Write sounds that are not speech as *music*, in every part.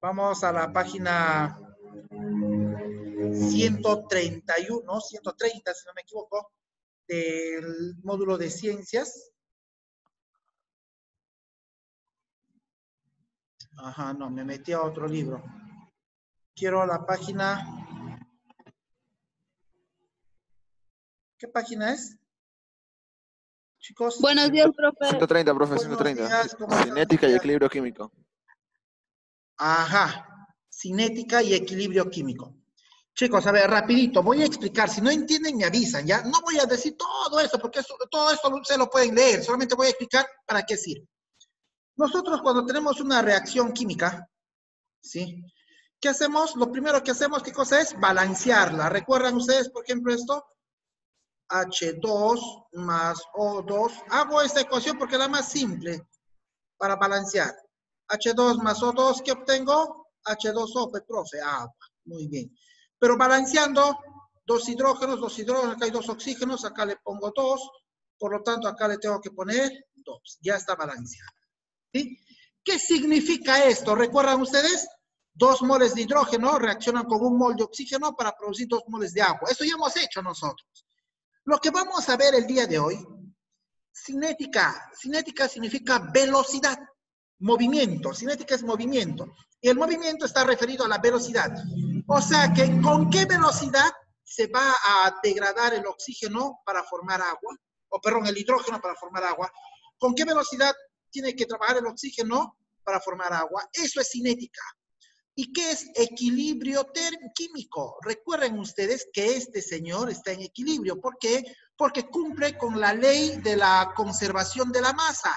Vamos a la página 131, 130, si no me equivoco, del módulo de ciencias. Ajá, no, me metí a otro libro. Quiero la página... ¿Qué página es? Chicos. Buenos días, profe. 130, profe, 130. Cinética y equilibrio químico. Ajá, cinética y equilibrio químico. Chicos, a ver, rapidito, voy a explicar. Si no entienden, me avisan, ¿ya? No voy a decir todo eso, porque todo esto se lo pueden leer. Solamente voy a explicar para qué sirve. Nosotros cuando tenemos una reacción química, ¿sí? ¿Qué hacemos? Lo primero que hacemos, ¿qué cosa es? Balancearla. ¿Recuerdan ustedes, por ejemplo, esto? H2 más O2. Hago esta ecuación porque es la más simple para balancear. H2 más O2, ¿qué obtengo? H2O, pues, profe, agua. Muy bien. Pero balanceando, dos hidrógenos, dos hidrógenos, acá hay dos oxígenos, acá le pongo dos, por lo tanto acá le tengo que poner dos. Ya está balanceado. ¿Qué significa esto? ¿Recuerdan ustedes? Dos moles de hidrógeno reaccionan con un mol de oxígeno para producir dos moles de agua. Eso ya hemos hecho nosotros. Lo que vamos a ver el día de hoy, cinética. Cinética significa velocidad, movimiento. Cinética es movimiento. Y el movimiento está referido a la velocidad. O sea que con qué velocidad se va a degradar el oxígeno para formar agua, o perdón, el hidrógeno para formar agua, con qué velocidad tiene que trabajar el oxígeno para formar agua. Eso es cinética. ¿Y qué es equilibrio químico? Recuerden ustedes que este señor está en equilibrio. ¿Por qué? Porque cumple con la ley de la conservación de la masa.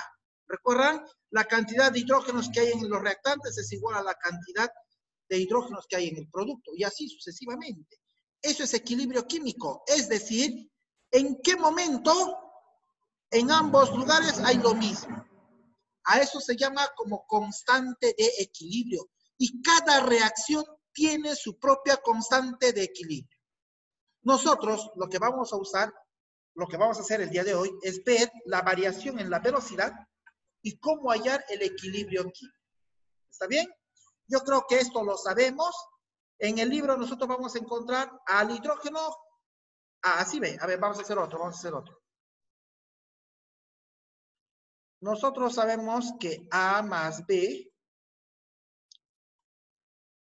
¿Recuerdan? La cantidad de hidrógenos que hay en los reactantes es igual a la cantidad de hidrógenos que hay en el producto y así sucesivamente. Eso es equilibrio químico. Es decir, ¿en qué momento en ambos lugares hay lo mismo? A eso se llama como constante de equilibrio. Y cada reacción tiene su propia constante de equilibrio. Nosotros lo que vamos a usar, lo que vamos a hacer el día de hoy, es ver la variación en la velocidad y cómo hallar el equilibrio químico. ¿Está bien? Yo creo que esto lo sabemos. En el libro nosotros vamos a encontrar al hidrógeno. Ah, así ve. A ver, vamos a hacer otro, vamos a hacer otro. Nosotros sabemos que A más B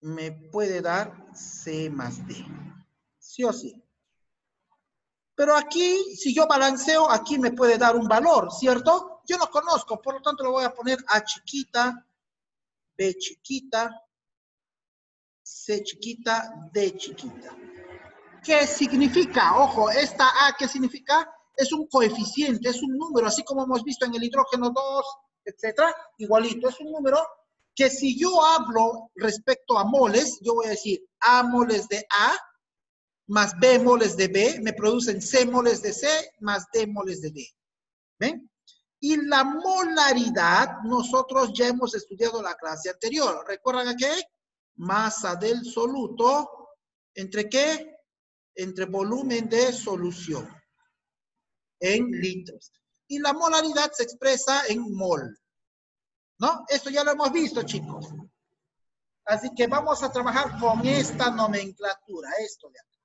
me puede dar C más D. Sí o sí. Pero aquí, si yo balanceo, aquí me puede dar un valor, ¿cierto? Yo lo conozco, por lo tanto lo voy a poner A chiquita, B chiquita, C chiquita, D chiquita. ¿Qué significa? Ojo, esta A, ¿qué significa? es un coeficiente, es un número, así como hemos visto en el hidrógeno 2, etcétera, igualito, es un número que si yo hablo respecto a moles, yo voy a decir A moles de A más B moles de B, me producen C moles de C más D moles de D. ¿Ven? Y la molaridad, nosotros ya hemos estudiado la clase anterior. ¿Recuerdan a qué? Masa del soluto, ¿entre qué? Entre volumen de solución en litros. Y la molaridad se expresa en mol. ¿No? Esto ya lo hemos visto, chicos. Así que vamos a trabajar con esta nomenclatura, esto de acá.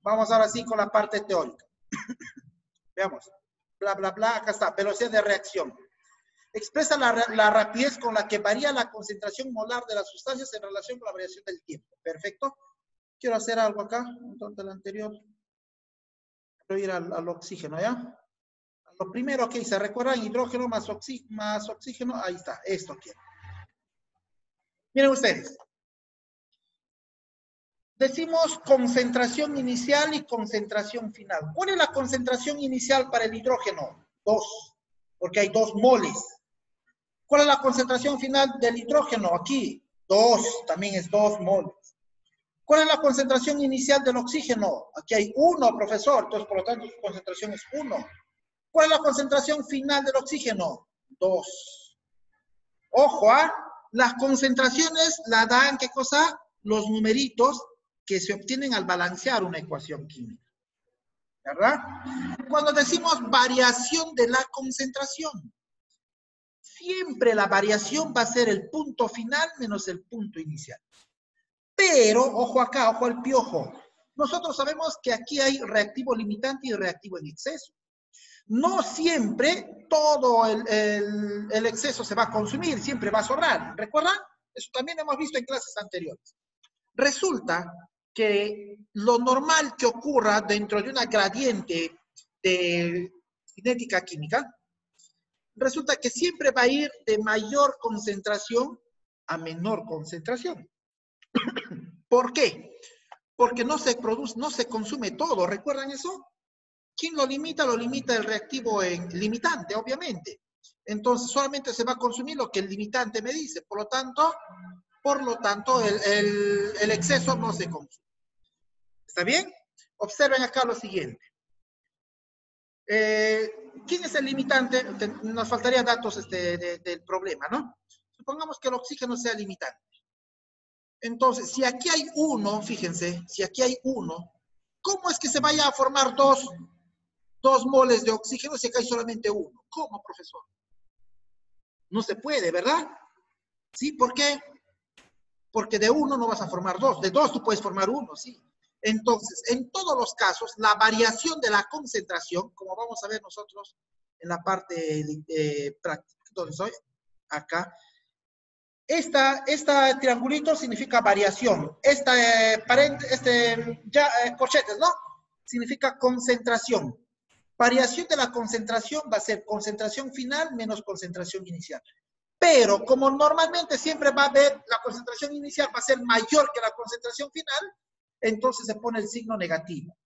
Vamos ahora sí con la parte teórica. *coughs* Veamos. Bla, bla, bla. Acá está. Velocidad de reacción. Expresa la, rapidez con la que varía la concentración molar de las sustancias en relación con la variación del tiempo. Perfecto. Quiero hacer algo acá. Entonces, el anterior ir al, oxígeno, ¿ya? Lo primero que hice, ¿recuerdan? Hidrógeno más, más oxígeno, ahí está, esto quiero. Miren ustedes. Decimos concentración inicial y concentración final. ¿Cuál es la concentración inicial para el hidrógeno? Dos, porque hay dos moles. ¿Cuál es la concentración final del hidrógeno? Aquí, dos, también es dos moles. ¿Cuál es la concentración inicial del oxígeno? Aquí hay uno, profesor, entonces por lo tanto su concentración es uno. ¿Cuál es la concentración final del oxígeno? Dos. Ojo, ¿ah? Las concentraciones la dan, ¿qué cosa? Los numeritos que se obtienen al balancear una ecuación química. ¿Verdad? Cuando decimos variación de la concentración, siempre la variación va a ser el punto final menos el punto inicial. Pero, ojo acá, ojo al piojo. Nosotros sabemos que aquí hay reactivo limitante y reactivo en exceso. No siempre todo el, el exceso se va a consumir, siempre va a sobrar. ¿Recuerdan? Eso también hemos visto en clases anteriores. Resulta que lo normal que ocurra dentro de una gradiente de cinética química, resulta que siempre va a ir de mayor concentración a menor concentración. *coughs* ¿Por qué? Porque no se produce, no se consume todo. ¿Recuerdan eso? ¿Quién lo limita? Lo limita el reactivo en limitante, obviamente. Entonces, solamente se va a consumir lo que el limitante me dice. Por lo tanto, por lo tanto, el, exceso no se consume. ¿Está bien? Observen acá lo siguiente. Eh, ¿Quién es el limitante? Nos faltaría datos este, del problema, ¿no? Supongamos que el oxígeno sea limitante. Entonces, si aquí hay uno, fíjense, si aquí hay uno, ¿cómo es que se vaya a formar dos, dos moles de oxígeno si acá hay solamente uno? ¿Cómo, profesor? No se puede, ¿verdad? ¿Sí? ¿Por qué? Porque de uno no vas a formar dos, de dos tú puedes formar uno, ¿sí? Entonces, en todos los casos, la variación de la concentración, como vamos a ver nosotros en la parte de, práctica, donde soy, acá, esta, esta triangulito significa variación. Esta, eh, este, ya, eh, corchetes, ¿no? Significa concentración. Variación de la concentración va a ser concentración final menos concentración inicial. Pero como normalmente siempre va a haber, la concentración inicial va a ser mayor que la concentración final, entonces se pone el signo negativo.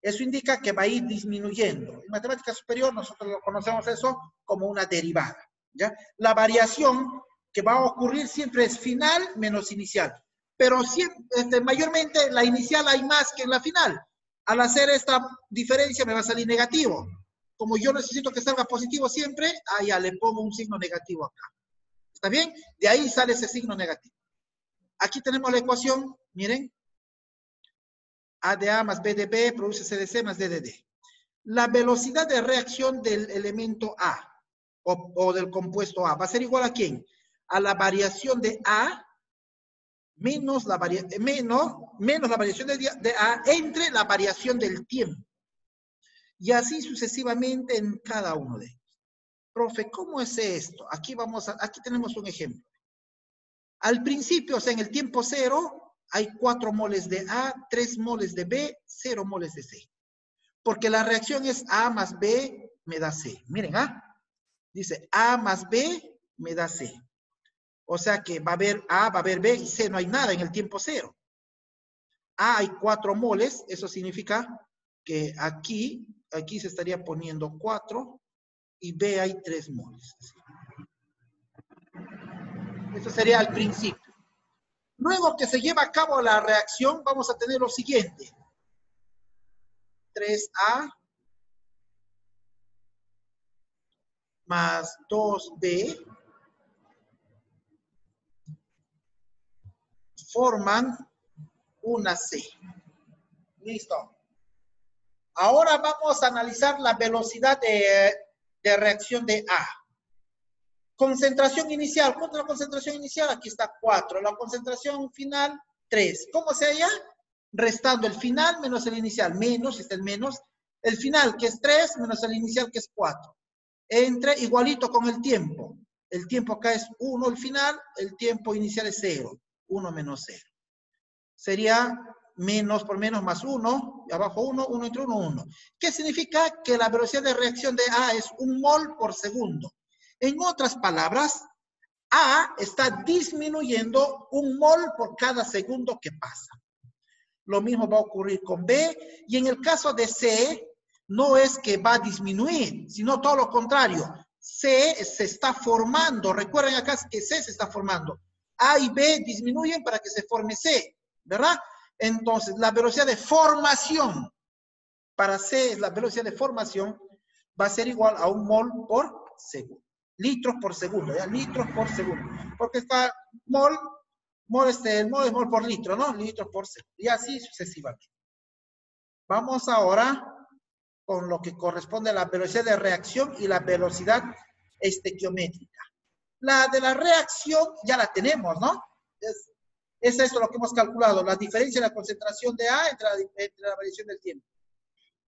Eso indica que va a ir disminuyendo. En matemática superior nosotros lo conocemos eso como una derivada. ¿ya? La variación que va a ocurrir siempre es final menos inicial. Pero siempre, este, mayormente la inicial hay más que la final al hacer esta diferencia me va a salir negativo. Como yo necesito que salga positivo siempre, ah, le pongo un signo negativo acá. ¿Está bien? De ahí sale ese signo negativo. Aquí tenemos la ecuación, miren. A de A más B de B produce C de C más D de D. La velocidad de reacción del elemento A o, del compuesto A va a ser igual a quién? A la variación de A menos la, menos, menos la variación de, A entre la variación del tiempo. Y así sucesivamente en cada uno de ellos. Profe, ¿cómo es esto? Aquí, vamos aquí tenemos un ejemplo. Al principio, o sea, en el tiempo cero, hay cuatro moles de A, tres moles de B, cero moles de C. Porque la reacción es A más B me da C. Miren, ¿ah? Dice A más B me da C. O sea que va a haber A, va a haber B y C, no hay nada en el tiempo cero. A hay cuatro moles, eso significa que aquí, aquí se estaría poniendo cuatro y B hay tres moles. Eso sería al principio. Luego que se lleva a cabo la reacción, vamos a tener lo siguiente. 3A más 2B forman una C. Listo. Ahora vamos a analizar la velocidad de, reacción de A. Concentración inicial. ¿Cuánto es la concentración inicial? Aquí está 4. La concentración final, 3. ¿Cómo se halla? Restando el final menos el inicial. Menos, está el menos. El final, que es 3, menos el inicial, que es 4. Entre igualito con el tiempo. El tiempo acá es 1 el final, el tiempo inicial es 0. 1 menos 0. Sería menos por menos más 1, y abajo 1, 1 entre 1, 1. ¿Qué significa? Que la velocidad de reacción de A es un mol por segundo. En otras palabras, A está disminuyendo un mol por cada segundo que pasa. Lo mismo va a ocurrir con B. Y en el caso de C, no es que va a disminuir, sino todo lo contrario. C se está formando. Recuerden acá que C se está formando. A y B disminuyen para que se forme C, ¿verdad? Entonces, la velocidad de formación para C, la velocidad de formación va a ser igual a un mol por segundo. Litros por segundo, ¿ya? Litros por segundo. Porque está mol, mol, este, el mol es mol por litro, ¿no? Litros por segundo. Y así sucesivamente. Vamos ahora con lo que corresponde a la velocidad de reacción y la velocidad estequiométrica. La de la reacción ya la tenemos, ¿no? Es, es esto lo que hemos calculado, la diferencia de la concentración de A entre la, entre la variación del tiempo.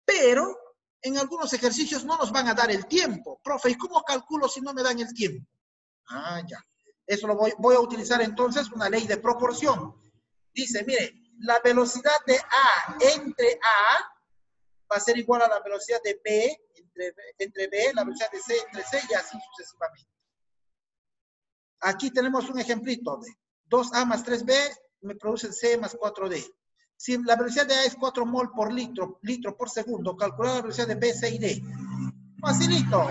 Pero en algunos ejercicios no nos van a dar el tiempo. Profe, ¿y cómo calculo si no me dan el tiempo? Ah, ya. Eso lo voy, a utilizar entonces una ley de proporción. Dice, mire, la velocidad de A entre A va a ser igual a la velocidad de B entre, entre B, la velocidad de C entre C y así sucesivamente. Aquí tenemos un ejemplito de 2A más 3B me produce C más 4D. Si la velocidad de A es 4 mol por litro, litro por segundo, calcular la velocidad de B, C y D. Facilito.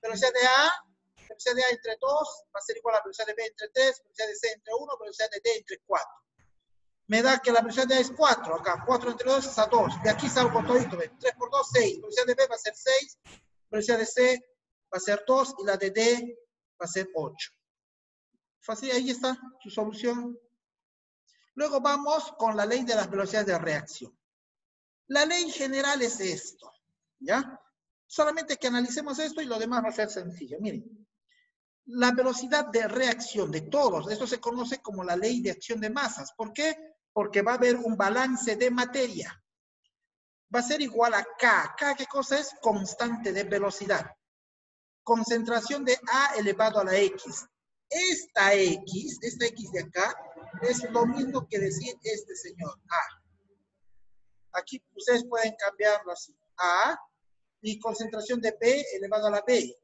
Velocidad de A, velocidad de A entre 2 va a ser igual a la velocidad de B entre 3, velocidad de C entre 1, velocidad de D entre 4. Me da que la velocidad de A es 4, acá 4 entre 2 es a 2. De aquí salgo todito, 3 por 2, 6. Velocidad de B va a ser 6, velocidad de C va a ser 2 y la de D va a ser 8. Fácil, ahí está su solución. Luego vamos con la ley de las velocidades de reacción. La ley general es esto, ¿ya? Solamente que analicemos esto y lo demás va a ser sencillo. Miren, la velocidad de reacción de todos, esto se conoce como la ley de acción de masas. ¿Por qué? Porque va a haber un balance de materia. Va a ser igual a K. ¿K qué cosa es? Constante de velocidad. Concentración de A elevado a la X. Esta X, esta X de acá, es lo mismo que decir este señor, A. Aquí ustedes pueden cambiarlo así, A, y concentración de P elevado a la B.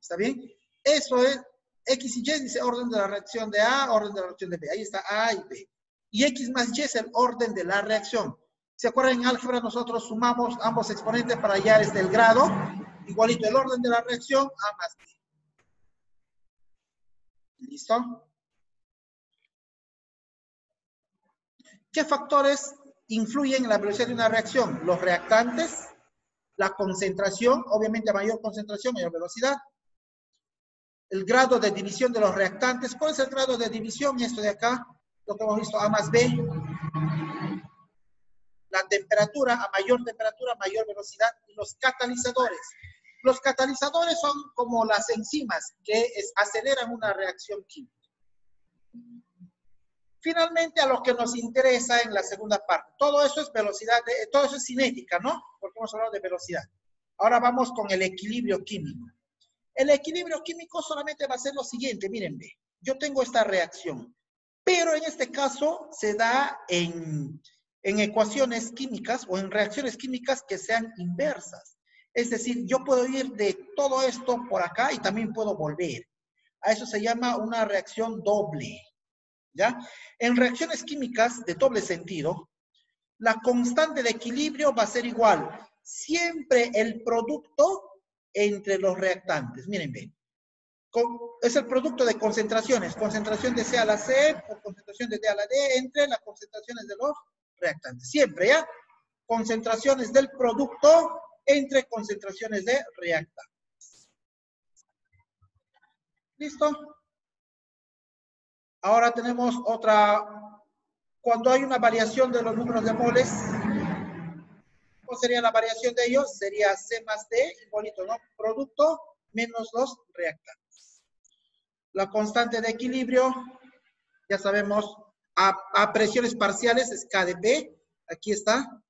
¿Está bien? Eso es, X y Y dice orden de la reacción de A, orden de la reacción de B. Ahí está A y B. Y X más Y es el orden de la reacción. ¿Se acuerdan? En álgebra nosotros sumamos ambos exponentes para hallar este el grado. Igualito el orden de la reacción, A más B. ¿Listo? ¿Qué factores influyen en la velocidad de una reacción? Los reactantes, la concentración, obviamente a mayor concentración, mayor velocidad. El grado de división de los reactantes. ¿Cuál es el grado de división? Esto de acá, lo que hemos visto, A más B. La temperatura, a mayor temperatura, mayor velocidad. Y los catalizadores. Los catalizadores son como las enzimas que aceleran una reacción química. Finalmente, a lo que nos interesa en la segunda parte. Todo eso es velocidad, todo eso es cinética, ¿no? Porque hemos hablado de velocidad. Ahora vamos con el equilibrio químico. El equilibrio químico solamente va a ser lo siguiente, mírenme. Yo tengo esta reacción, pero en este caso se da en, en ecuaciones químicas o en reacciones químicas que sean inversas. Es decir, yo puedo ir de todo esto por acá y también puedo volver. A eso se llama una reacción doble. ¿Ya? En reacciones químicas de doble sentido, la constante de equilibrio va a ser igual. Siempre el producto entre los reactantes. Miren bien. Es el producto de concentraciones. Concentración de C a la C por concentración de D a la D entre las concentraciones de los reactantes. Siempre, ¿ya? Concentraciones del producto entre concentraciones de reactantes. ¿Listo? Ahora tenemos otra, cuando hay una variación de los números de moles, ¿cómo sería la variación de ellos? Sería C más D, bonito, ¿no? Producto menos los reactantes. La constante de equilibrio, ya sabemos, a, a presiones parciales es K de B, aquí está,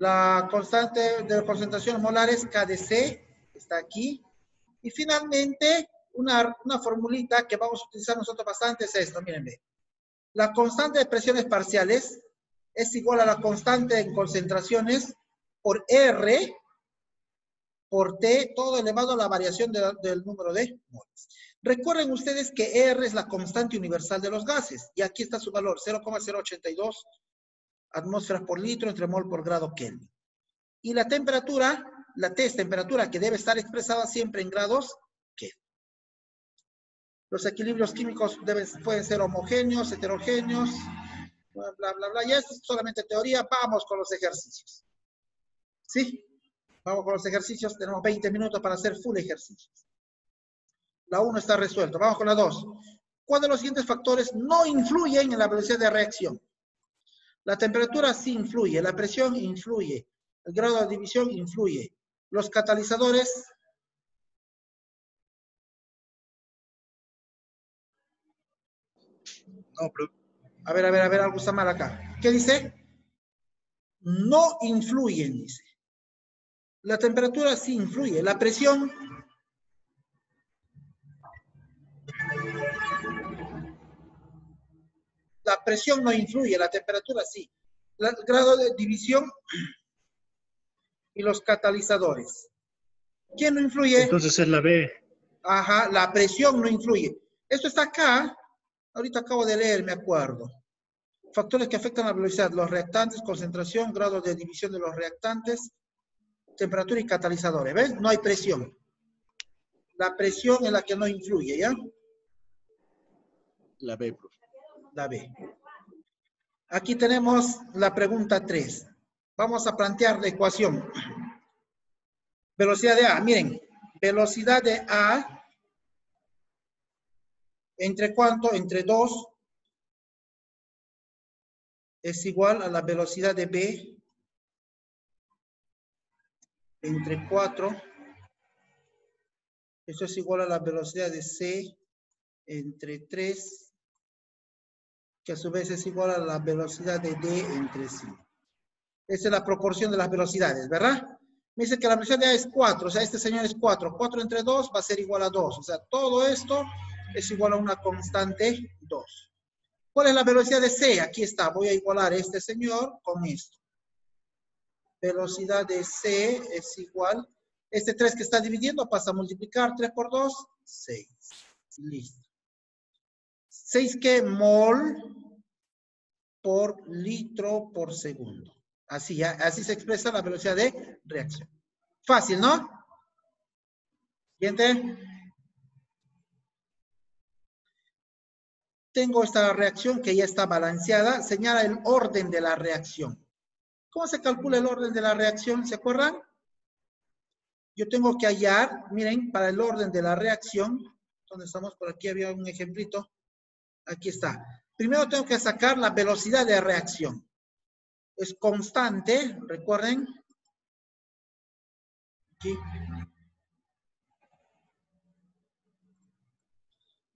La constante de concentración molares KDC está aquí. Y finalmente, una, una formulita que vamos a utilizar nosotros bastante es esto, mírenme. La constante de presiones parciales es igual a la constante en concentraciones por R por T, todo elevado a la variación del número de moles. Recuerden ustedes que R es la constante universal de los gases, y aquí está su valor, 0,082 atmósferas por litro entre mol por grado Kelvin. Y la temperatura, la T es temperatura que debe estar expresada siempre en grados Kelvin. Los equilibrios químicos deben, pueden ser homogéneos, heterogéneos, bla, bla, bla, bla. Ya es solamente teoría. Vamos con los ejercicios. ¿Sí? Vamos con los ejercicios. Tenemos 20 minutos para hacer full ejercicios. La 1 está resuelta. Vamos con la 2. ¿Cuál de los siguientes factores no influyen en la velocidad de reacción? La temperatura sí influye, la presión influye, El grado de división influye. Los catalizadores No, pero... A ver, a ver, a ver, algo está mal acá. ¿Qué dice? No influyen, dice. La temperatura sí influye. La presión... La presión no influye, la temperatura sí. El grado de división *clears throat* y los catalizadores. ¿Quién no influye? Entonces es la B. Ajá, la presión no influye. Esto está acá, Ahorita acabo de leer, me acuerdo. Factores que afectan la velocidad, los reactantes, concentración, grado de división de los reactantes, temperatura y catalizadores. ¿Ves? No hay presión. La presión es la que no influye, ¿ya? La B, profe. La B. Aquí tenemos la pregunta 3. Vamos a plantear la ecuación. Velocidad de A. Miren, velocidad de A ¿Entre cuánto? Entre 2 es igual a la velocidad de B entre 4. Eso es igual a la velocidad de C entre 3, que a su vez es igual a la velocidad de D entre C. Esa es la proporción de las velocidades, ¿verdad? Me dice que la velocidad de A es 4, o sea, este señor es 4. 4 entre 2 va a ser igual a 2. O sea, todo esto es igual a una constante 2. ¿Cuál es la velocidad de C? Aquí está. Voy a igualar este señor con esto. Velocidad de C es igual. Este 3 que está dividiendo pasa a multiplicar. 3 por 2, 6. Listo. 6 que mol por litro por segundo. Así, así se expresa la velocidad de reacción. Fácil, ¿no? Siguiente. tengo esta reacción que ya está balanceada, señala el orden de la reacción. ¿Cómo se calcula el orden de la reacción? ¿Se acuerdan? Yo tengo que hallar, miren, para el orden de la reacción, ¿dónde estamos? Por aquí había un ejemplito. Aquí está. Primero tengo que sacar la velocidad de reacción. Es constante, recuerden. Aquí.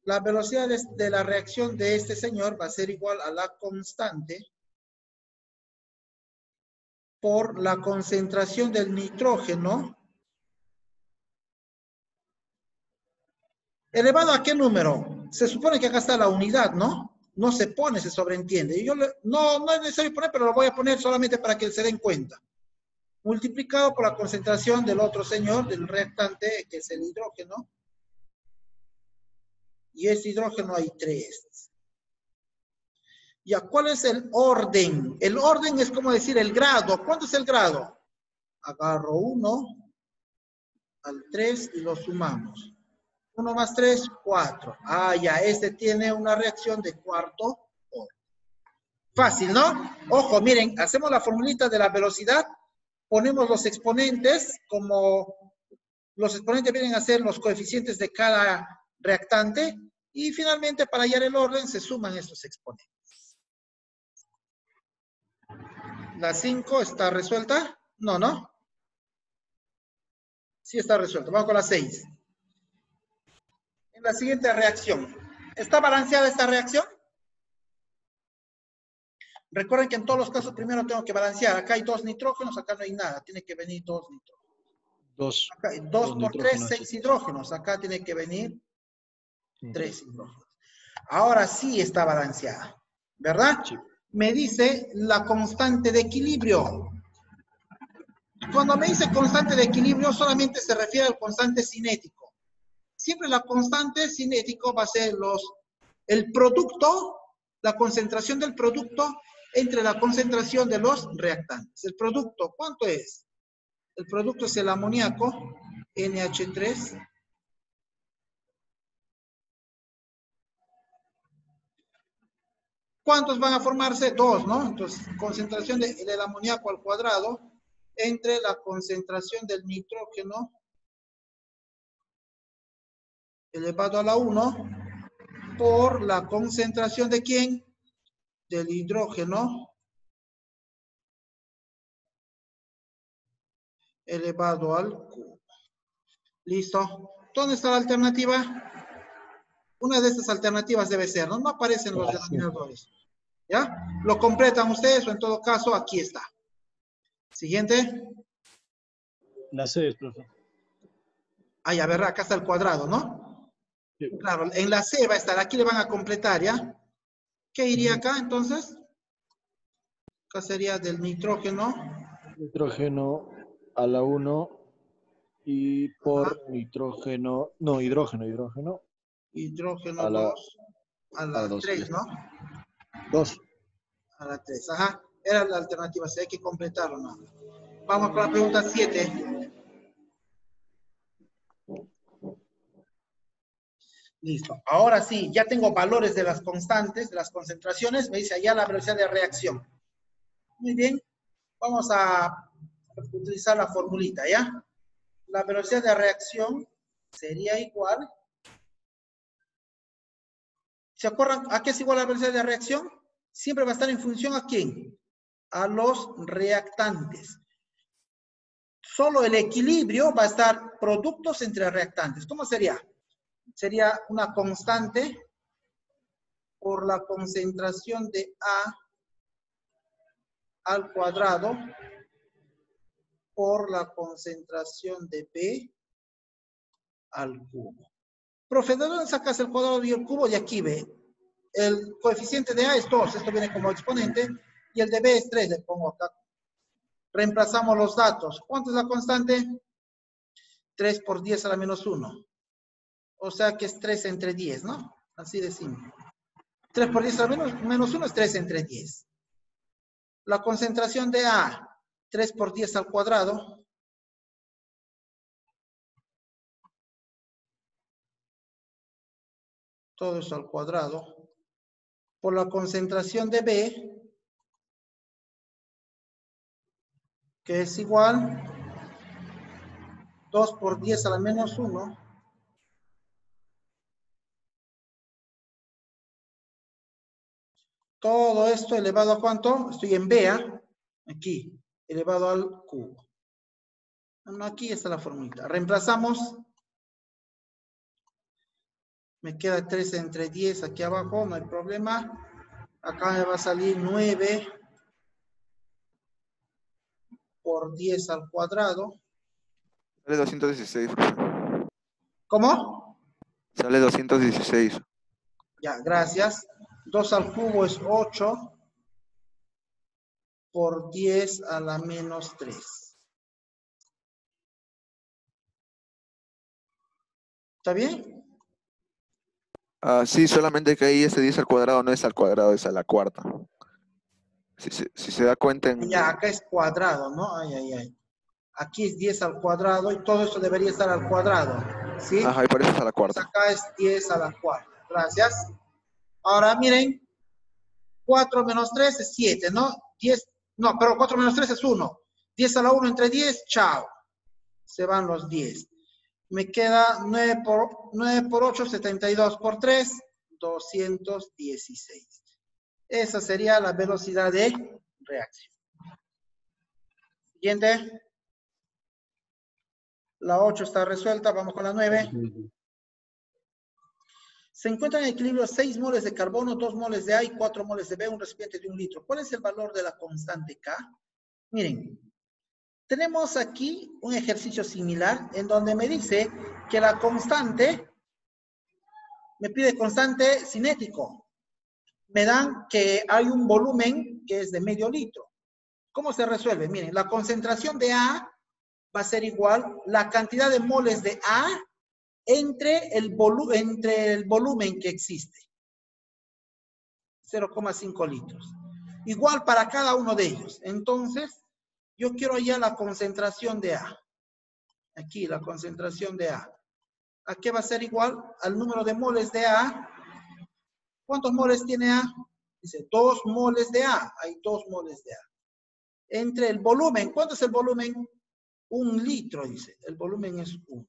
la velocidad de, la reacción de este señor va a ser igual a la constante por la concentración del nitrógeno elevado a qué número? Se supone que acá está la unidad, ¿no? No se pone, se sobreentiende. Yo no, no es necesario poner, pero lo voy a poner solamente para que se den cuenta. Multiplicado por la concentración del otro señor, del reactante, que es el hidrógeno, y ese hidrógeno hay tres. ¿Ya cuál es el orden? El orden es como decir el grado. ¿Cuánto es el grado? Agarro uno al tres y lo sumamos. Uno más tres, cuatro. Ah, ya, este tiene una reacción de cuarto orden. Fácil, ¿no? Ojo, miren, hacemos la formulita de la velocidad, ponemos los exponentes como los exponentes vienen a ser los coeficientes de cada reactante y finalmente para hallar el orden se suman estos exponentes. La 5 está resuelta. No, ¿no? Sí está resuelta. Vamos con la 6. La siguiente reacción. ¿Está balanceada esta reacción? Recuerden que en todos los casos primero tengo que balancear. Acá hay dos nitrógenos, acá no hay nada. Tiene que venir dos nitrógenos. Dos. dos, por tres, seis hidrógenos. Acá tiene que venir Tres hidrógenos. Ahora sí está balanceada, ¿verdad? Me dice la constante de equilibrio. Cuando me dice constante de equilibrio, solamente se refiere al constante cinético. Siempre la constante cinético va a ser los, el producto, la concentración del producto entre la concentración de los reactantes. El producto, ¿cuánto es? El producto es el amoníaco, NH3, ¿Cuántos van a formarse? Dos, ¿no? Entonces, concentración del amoníaco al cuadrado entre la concentración del nitrógeno elevado a la 1 por la concentración de quién? Del hidrógeno elevado al cubo. ¿Listo? ¿Dónde está la alternativa? Una de estas alternativas debe ser, ¿no? No aparecen los denominadores. ¿Ya? Lo completan ustedes o en todo caso aquí está. Siguiente. La C, profesor. Ah, ya, ver, acá está el cuadrado, ¿no? Claro, en la C va a estar, aquí le van a completar, ¿ya? ¿Qué iría acá entonces? Acá sería del nitrógeno. Nitrógeno a la 1 y por nitrógeno, no, hidrógeno, hidrógeno. Hidrógeno A la- 2 a la a la dos, 3, sí. ¿no? 2. A la 3, ajá. Era la alternativa, si hay que completarlo, ¿no? Vamos con la pregunta 7. Listo. Ahora sí, ya tengo valores de las constantes, de las concentraciones. Me dice allá la velocidad de reacción. Muy bien. Vamos a utilizar la formulita, ¿ya? La velocidad de reacción sería igual. ¿Se acuerdan a qué es igual la velocidad de reacción? Siempre va a estar en función a quién? A los reactantes. Solo el equilibrio va a estar productos entre reactantes. ¿Cómo sería? Sería una constante por la concentración de A al cuadrado por la concentración de B al cubo. Profe, ¿de dónde sacas el cuadrado y el cubo? De aquí ve. El coeficiente de A es 2, esto viene como exponente, y el de B es 3, le pongo acá. Reemplazamos los datos. ¿Cuánto es la constante? 3 por 10 a la menos 1. O sea que es 3 entre 10, ¿no? Así de simple. 3 por 10 a la menos, menos 1 es 3 entre 10. La concentración de A, 3 por 10 al cuadrado. Todo eso al cuadrado. Por la concentración de B, que es igual 2 por 10 a la menos 1. Todo esto elevado a cuánto? Estoy en B, ¿ah? aquí, elevado al cubo. Aquí está la formulita. Reemplazamos. Me queda 3 entre 10 aquí abajo, no hay problema. Acá me va a salir 9 por 10 al cuadrado. Sale 216. profesor. ¿Cómo? Sale 216. Ya, gracias. 2 al cubo es 8 por 10 a la menos 3. ¿Está bien? Ah, sí, solamente que ahí ese 10 al cuadrado no es al cuadrado, es a la cuarta. Si se, si se da cuenta en... Ya, acá es cuadrado, ¿no? Ay, ay, ay. Aquí es 10 al cuadrado y todo esto debería estar al cuadrado. ¿Sí? Ajá, y por eso es a la Pues cuarta. acá es 10 a la cuarta. Gracias. Ahora miren, 4 menos 3 es 7, ¿no? 10, no, pero 4 menos 3 es 1. 10 a la 1 entre 10, chao. Se van los 10. Me queda 9 por, 9 por 8, 72 por 3, 216. Esa sería la velocidad de reacción. Siguiente. La 8 está resuelta, vamos con la 9. Se encuentran en equilibrio 6 moles de carbono, 2 moles de A y 4 moles de B, un recipiente de un litro. ¿Cuál es el valor de la constante K? Miren, tenemos aquí un ejercicio similar en donde me dice que la constante, me pide constante cinético. Me dan que hay un volumen que es de medio litro. ¿Cómo se resuelve? Miren, la concentración de A va a ser igual la cantidad de moles de A entre el, volu- entre el volumen que existe. 0,5 litros. Igual para cada uno de ellos. Entonces, yo quiero ya la concentración de A. Aquí, la concentración de A. ¿A qué va a ser igual? Al número de moles de A. ¿Cuántos moles tiene A? Dice, dos moles de A. Hay dos moles de A. Entre el volumen, ¿cuánto es el volumen? Un litro, dice. El volumen es uno.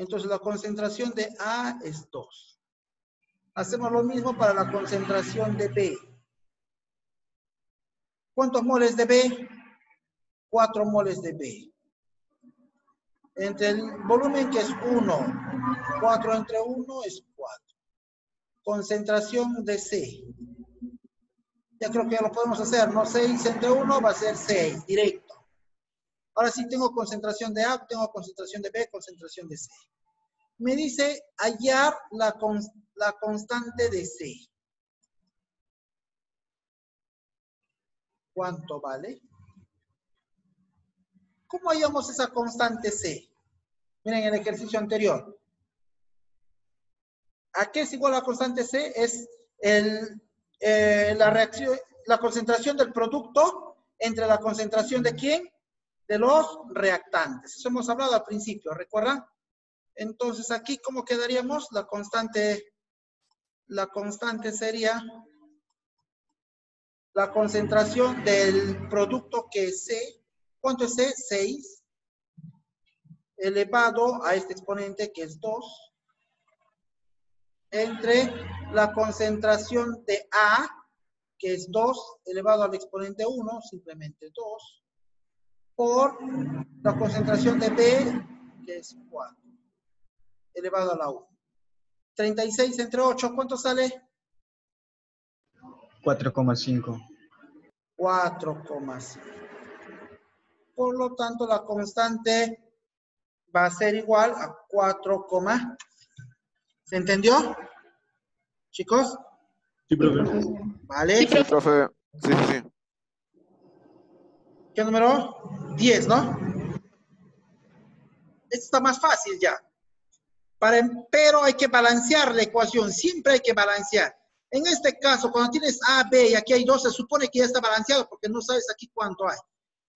Entonces la concentración de A es 2. Hacemos lo mismo para la concentración de B. ¿Cuántos moles de B? 4 moles de B. entre el volumen que es 1, 4 entre 1 es 4. Concentración de C. Ya creo que ya lo podemos hacer, ¿no? 6 entre 1 va a ser 6, directo. Ahora sí tengo concentración de A, tengo concentración de B, concentración de C. Me dice hallar la, constante de C. ¿Cuánto vale? ¿Cómo hallamos esa constante C? Miren el ejercicio anterior. ¿A qué es igual la constante C? Es eh, la reacción, la concentración del producto entre la concentración de quién? De los reactantes. Eso hemos hablado al principio, ¿recuerdan? Entonces aquí, ¿cómo quedaríamos? La constante, la constante sería la concentración del producto que es C. ¿Cuánto es C? 6 elevado a este exponente que es 2 entre la concentración de A, que es 2 elevado al exponente 1, simplemente 2, por la concentración de B, que es 4, elevado a la 1. 36 entre 8, ¿cuánto sale? 4,5. 4,5. Por lo tanto, la constante va a ser igual a 4, ¿se entendió? Chicos. Sí, profe. Vale. Sí, profe. Sí, sí, sí. ¿Qué número? 10, ¿no? Esto está más fácil ya. Pero hay que balancear la ecuación, siempre hay que balancear. En este caso, cuando tienes A, B y aquí hay 2, se supone que ya está balanceado porque no sabes aquí cuánto hay.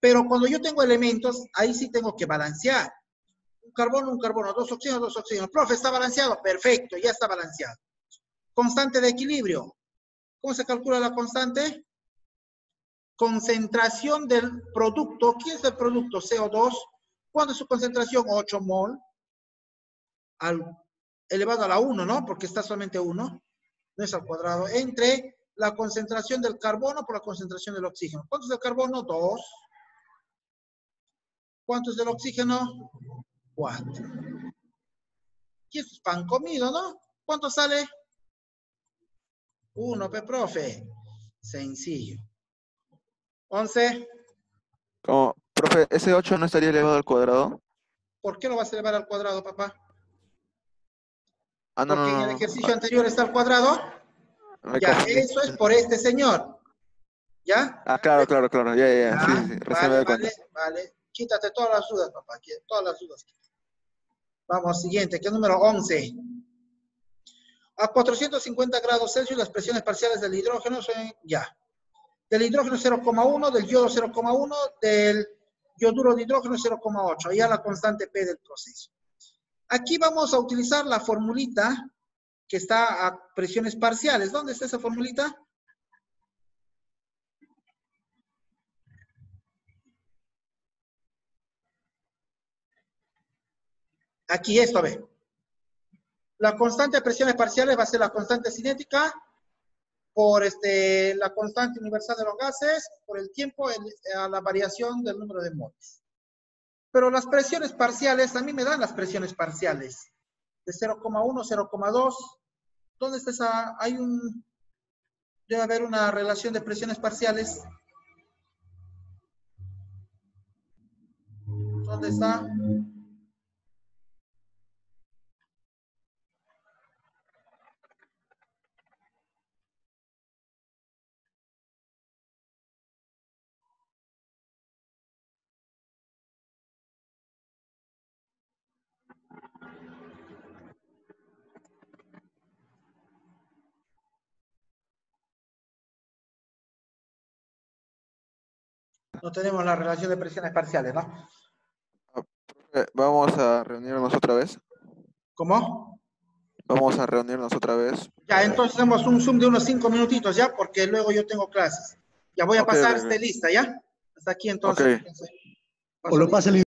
Pero cuando yo tengo elementos, ahí sí tengo que balancear. Un carbono, un carbono, dos oxígenos, dos oxígenos. Profe, ¿está balanceado? Perfecto, ya está balanceado. Constante de equilibrio. ¿Cómo se calcula la constante? Concentración del producto. ¿Quién es el producto? CO2. ¿Cuánto es su concentración? 8 mol. Al, elevado a la 1, ¿no? Porque está solamente 1 no es al cuadrado, entre la concentración del carbono por la concentración del oxígeno. ¿Cuánto es del carbono? 2. ¿Cuánto es del oxígeno? 4. Y esto es pan comido, ¿no? ¿Cuánto sale? 1, P, profe. Sencillo. 11. Como, profe, ¿ese 8 no estaría elevado al cuadrado? ¿Por qué lo vas a elevar al cuadrado, papá? Ah, no, Porque no, en el no. ejercicio anterior está al cuadrado. Ya, confundí. eso es por este señor. ¿Ya? Ah, claro, claro, claro. Ya, ya, ya. Ah, Sí, sí, sí. Recién vale, vale, vale. Quítate todas las dudas, papá. Todas las dudas. Vamos, siguiente, que es número 11. A 450 grados Celsius, las presiones parciales del hidrógeno son ya. Del hidrógeno 0,1, del yodo 0,1, del yoduro de hidrógeno 0,8. Ya la constante P del proceso. Aquí vamos a utilizar la formulita que está a presiones parciales. ¿Dónde está esa formulita? Aquí esto, a. La constante de presiones parciales va a ser la constante cinética por este, la constante universal de los gases, por el tiempo, el- a la variación del número de moles. Pero las presiones parciales, a mí me dan las presiones parciales. De 0,1, 0,2. ¿Dónde está esa? Hay un... Debe haber una relación de presiones parciales. ¿Dónde está? No tenemos la relación de presiones parciales, ¿no? Vamos a reunirnos otra vez. ¿Cómo? Vamos a reunirnos otra vez. Ya, entonces hacemos un Zoom de unos cinco minutitos, ¿ya? Porque luego yo tengo clases. Ya voy a pasar ok, ok. este lista, ¿ya? Hasta aquí entonces. Ok. Paso O lo pasa el